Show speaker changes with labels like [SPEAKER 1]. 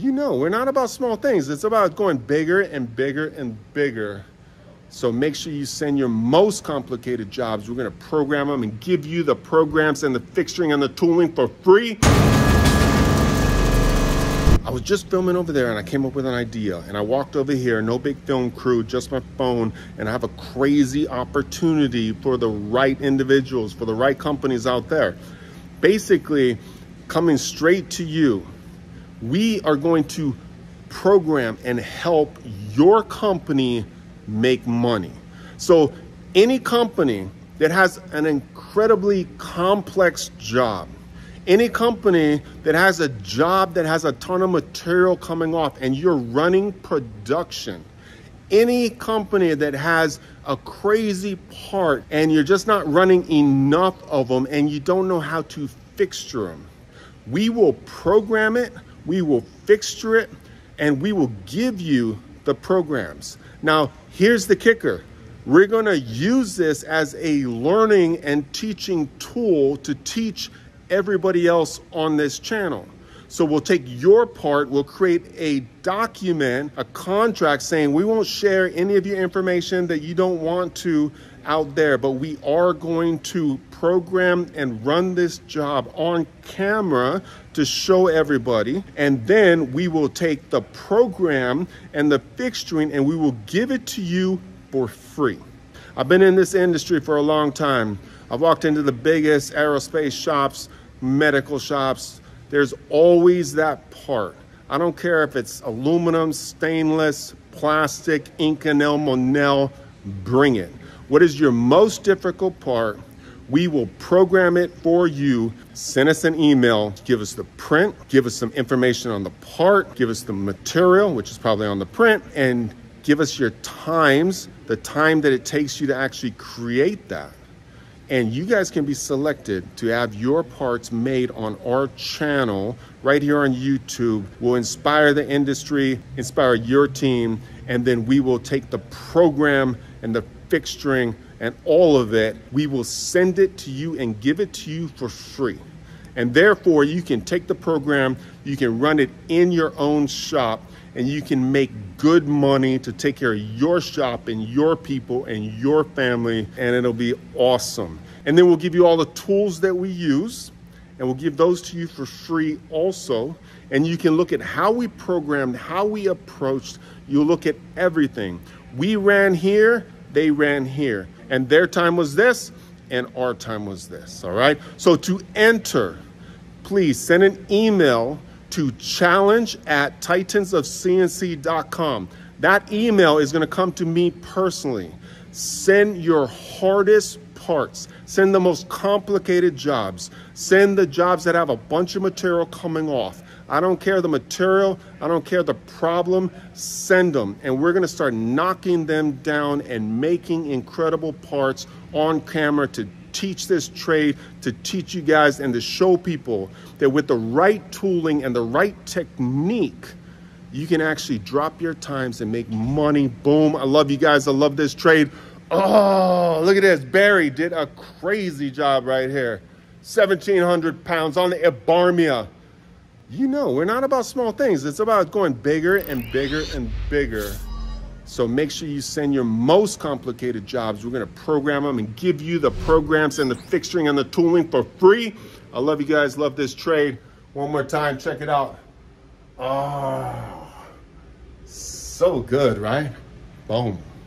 [SPEAKER 1] You know, we're not about small things. It's about going bigger and bigger and bigger. So make sure you send your most complicated jobs. We're gonna program them and give you the programs and the fixturing and the tooling for free. I was just filming over there and I came up with an idea and I walked over here, no big film crew, just my phone, and I have a crazy opportunity for the right individuals, for the right companies out there. Basically, coming straight to you, we are going to program and help your company make money. So any company that has an incredibly complex job, any company that has a job that has a ton of material coming off and you're running production, any company that has a crazy part and you're just not running enough of them and you don't know how to fixture them, we will program it, we will fixture it, and we will give you the programs. Now, here's the kicker. We're going to use this as a learning and teaching tool to teach everybody else on this channel. So we'll take your part, we'll create a document, a contract saying we won't share any of your information that you don't want to out there, but we are going to program and run this job on camera to show everybody. And then we will take the program and the fixturing and we will give it to you for free. I've been in this industry for a long time. I've walked into the biggest aerospace shops, medical shops, there's always that part. I don't care if it's aluminum, stainless, plastic, Inconel, Monel, bring it. What is your most difficult part? We will program it for you. Send us an email, give us the print, give us some information on the part, give us the material, which is probably on the print, and give us your times, the time that it takes you to actually create that and you guys can be selected to have your parts made on our channel right here on YouTube. We'll inspire the industry, inspire your team, and then we will take the program and the fixturing and all of it. We will send it to you and give it to you for free. And therefore, you can take the program, you can run it in your own shop, and you can make good money to take care of your shop and your people and your family, and it'll be awesome. And then we'll give you all the tools that we use, and we'll give those to you for free also. And you can look at how we programmed, how we approached. You'll look at everything. We ran here, they ran here, and their time was this, and our time was this. All right. So to enter, please send an email to challenge at titansofcnc.com. That email is going to come to me personally. Send your hardest parts. Send the most complicated jobs. Send the jobs that have a bunch of material coming off. I don't care the material, I don't care the problem, send them. And we're gonna start knocking them down and making incredible parts on camera to teach this trade, to teach you guys and to show people that with the right tooling and the right technique, you can actually drop your times and make money. Boom. I love you guys. I love this trade. Oh, look at this. Barry did a crazy job right here. 1,700 pounds on the Ibarmia. You know, we're not about small things. It's about going bigger and bigger and bigger. So make sure you send your most complicated jobs. We're gonna program them and give you the programs and the fixturing and the tooling for free. I love you guys, love this trade. One more time, check it out. Oh, so good, right? Boom.